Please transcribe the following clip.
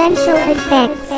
Essential effects.